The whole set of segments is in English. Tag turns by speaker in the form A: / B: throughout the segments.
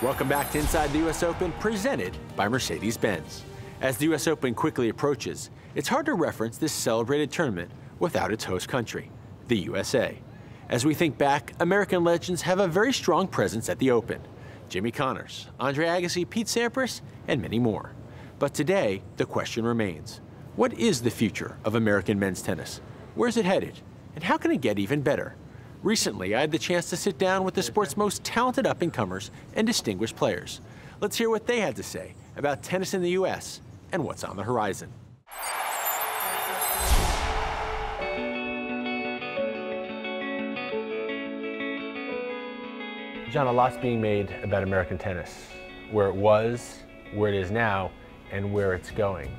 A: Welcome back to Inside the U.S. Open, presented by Mercedes-Benz. As the U.S. Open quickly approaches, it's hard to reference this celebrated tournament without its host country, the USA. As we think back, American legends have a very strong presence at the Open. Jimmy Connors, Andre Agassi, Pete Sampras, and many more. But today, the question remains, what is the future of American men's tennis? Where's it headed? And how can it get even better? Recently, I had the chance to sit down with the sport's most talented up-and-comers and distinguished players. Let's hear what they had to say about tennis in the U.S. and what's on the horizon. John, a lot's being made about American tennis, where it was, where it is now, and where it's going.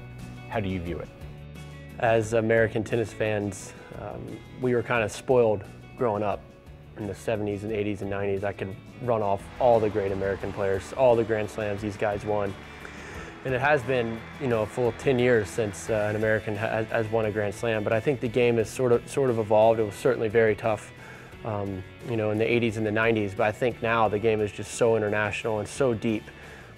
A: How do you view it?
B: As American tennis fans, um, we were kind of spoiled growing up in the 70s and 80s and 90s, I could run off all the great American players, all the Grand Slams these guys won. And it has been, you know, a full 10 years since uh, an American has, has, won a Grand Slam. But I think the game has sort of, sort of evolved. It was certainly very tough, um, you know, in the 80s and the 90s. But I think now the game is just so international and so deep.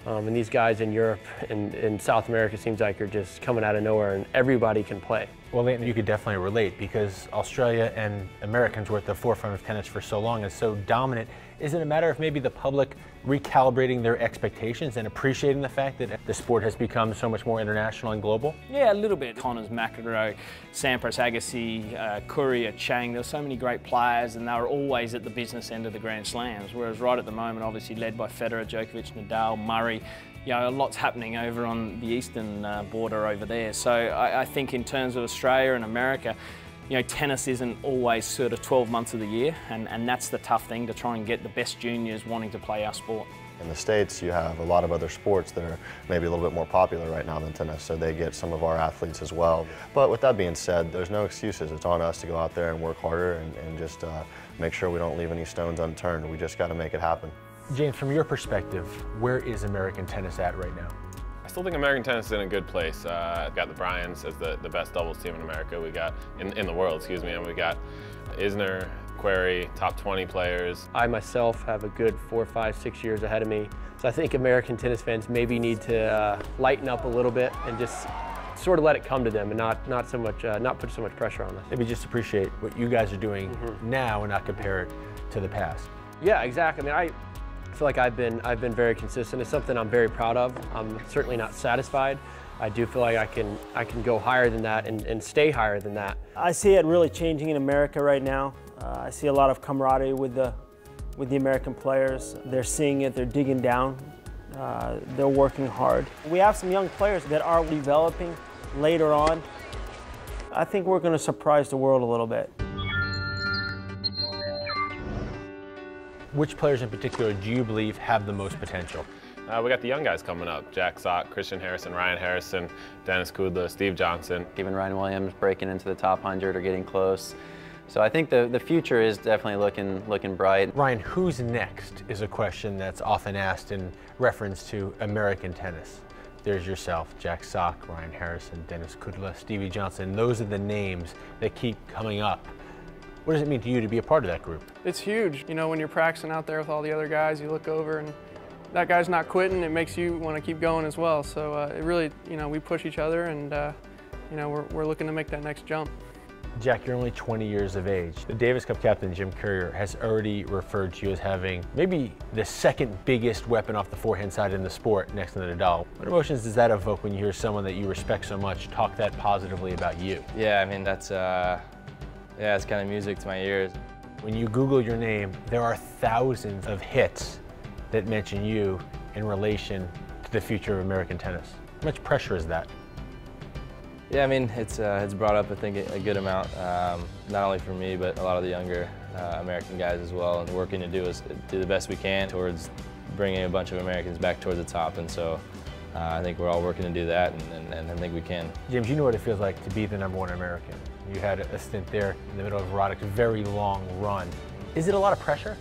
B: Um, and these guys in Europe and in South America seems like are just coming out of nowhere and everybody can play.
A: Well, Leighton, you could definitely relate because Australia and Americans were at the forefront of tennis for so long and so dominant. Is it a matter of maybe the public recalibrating their expectations and appreciating the fact that the sport has become so much more international and global?
C: Yeah, a little bit. Connors, McEnroe, Sampras, Agassi, uh, Courier, Chang, there were so many great players and they were always at the business end of the Grand Slams, whereas right at the moment, obviously led by Federer, Djokovic, Nadal, Murray, you know, a lot's happening over on the eastern uh, border over there. So I, I, think in terms of Australia and America, you know, tennis isn't always sort of 12 months of the year, and, and that's the tough thing to try and get the best juniors wanting to play our sport.
D: In the States, you have a lot of other sports that are maybe a little bit more popular right now than tennis, so they get some of our athletes as well. But with that being said, there's no excuses. It's on us to go out there and work harder and, and just uh, make sure we don't leave any stones unturned. We just got to make it happen.
A: James, from your perspective, where is American tennis at right now?
E: I still think American tennis is in a good place. Uh, got the Bryans as the, the best doubles team in America. We got, in, in the world, excuse me, and we got Isner, Querrey, top 20 players.
B: I myself have a good four, five, six years ahead of me. So I think American tennis fans maybe need to uh, lighten up a little bit and just sort of let it come to them and not, not so much, uh, not put so much pressure on us.
A: Maybe just appreciate what you guys are doing mm -hmm. now and not compare it to the past.
B: Yeah, exactly. I mean, I, I feel like I've been, I've been very consistent. It's something I'm very proud of. I'm certainly not satisfied. I do feel like I can, I can go higher than that and, and stay higher than that.
F: I see it really changing in America right now. Uh, I see a lot of camaraderie with the, with the American players. They're seeing it, they're digging down, uh, they're working hard. We have some young players that are developing later on. I think we're going to surprise the world a little bit.
A: Which players in particular do you believe have the most potential?
E: Uh, we got the young guys coming up. Jack Sock, Christian Harrison, Ryan Harrison, Denis Kudla, Steve Johnson.
G: Even Rhyne Williams breaking into the top 100 or getting close. So I think the, the future is definitely looking, looking bright.
A: Ryan, who's next is a question that's often asked in reference to American tennis. There's yourself, Jack Sock, Ryan Harrison, Denis Kudla, Stevie Johnson. Those are the names that keep coming up what does it mean to you to be a part of that group?
H: It's huge. You know, when you're practicing out there with all the other guys, you look over and that guy's not quitting. It makes you want to keep going as well. So uh, it really, you know, we push each other and, uh, you know, we're, we're looking to make that next jump.
A: Jack, you're only 20 years of age. The Davis Cup captain, Jim Courier, has already referred to you as having maybe the second biggest weapon off the forehand side in the sport next to Nadal. What emotions does that evoke when you hear someone that you respect so much talk that positively about you?
I: Yeah, I mean, that's, uh, yeah, it's kind of music to my ears.
A: When you Google your name, there are thousands of hits that mention you in relation to the future of American tennis. How much pressure is that?
I: Yeah, I mean, it's, uh, it's brought up, I think, a good amount, um, not only for me, but a lot of the younger uh, American guys as well, and working to do is do the best we can towards bringing a bunch of Americans back towards the top, and so uh, I think we're all working to do that, and, and, and I think we can.
A: James, you know what it feels like to be the number one American. You had a stint there in the middle of Roddick's very long run. Is it a lot of pressure?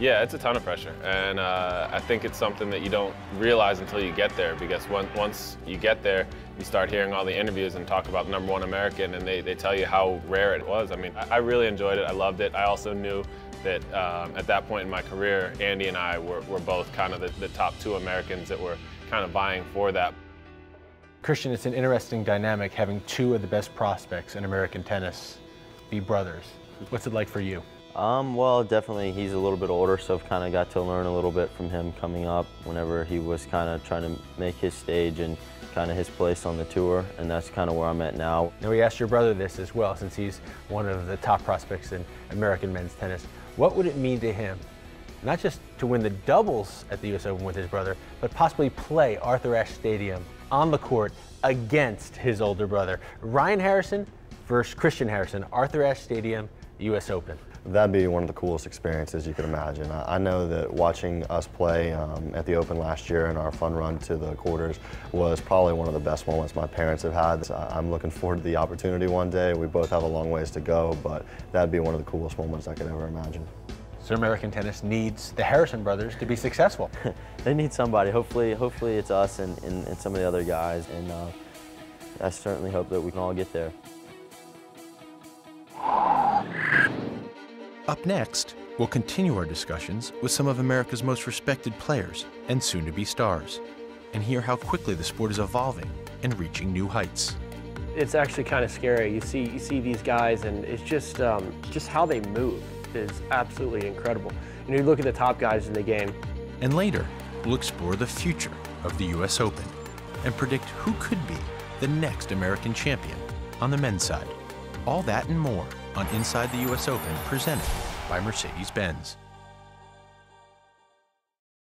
E: Yeah, it's a ton of pressure, and uh, I think it's something that you don't realize until you get there because when, once you get there, you start hearing all the interviews and talk about number one American, and they, they tell you how rare it was. I mean, I, I really enjoyed it. I loved it. I also knew that um, at that point in my career, Andy and I were, were both kind of the, the top two Americans that were kind of vying for that.
A: Christian, it's an interesting dynamic having two of the best prospects in American tennis be brothers. What's it like for you?
J: Um, well, definitely he's a little bit older, so I've kind of got to learn a little bit from him coming up whenever he was kind of trying to make his stage and kind of his place on the tour, and that's kind of where I'm at now.
A: Now we asked your brother this as well, since he's one of the top prospects in American men's tennis. What would it mean to him, not just to win the doubles at the US Open with his brother, but possibly play Arthur Ashe Stadium on the court against his older brother? Ryan Harrison versus Christian Harrison, Arthur Ashe Stadium, US Open.
D: That'd be one of the coolest experiences you could imagine. I, know that watching us play um, at the Open last year and our fun run to the quarters was probably one of the best moments my parents have had. I'm looking forward to the opportunity one day. We both have a long ways to go, but that'd be one of the coolest moments I could ever imagine.
A: So American tennis needs the Harrison brothers to be successful.
J: they need somebody. Hopefully, hopefully it's us and, and, and some of the other guys, and uh, I certainly hope that we can all get there.
K: Up next, we'll continue our discussions with some of America's most respected players and soon to be stars, and hear how quickly the sport is evolving and reaching new heights.
B: It's actually kind of scary. You see, you see these guys, and it's just, um, just how they move is absolutely incredible. Know, you look at the top guys in the game.
K: And later, we'll explore the future of the U.S. Open and predict who could be the next American champion on the men's side. All that and more on Inside the U.S. Open presented by Mercedes-Benz.